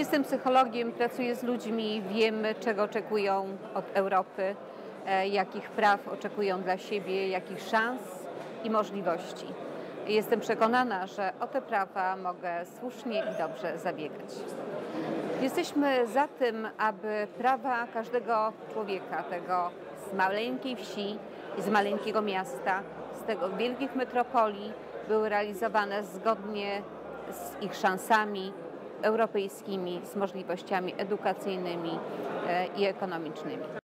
Jestem psychologiem, pracuję z ludźmi, wiem czego oczekują od Europy, e, jakich praw oczekują dla siebie, jakich szans i możliwości. Jestem przekonana, że o te prawa mogę słusznie i dobrze zabiegać. Jesteśmy za tym, aby prawa każdego człowieka, tego z maleńkiej wsi i z maleńkiego miasta, z tego wielkich metropolii, były realizowane zgodnie z ich szansami europejskimi, z możliwościami edukacyjnymi e, i ekonomicznymi.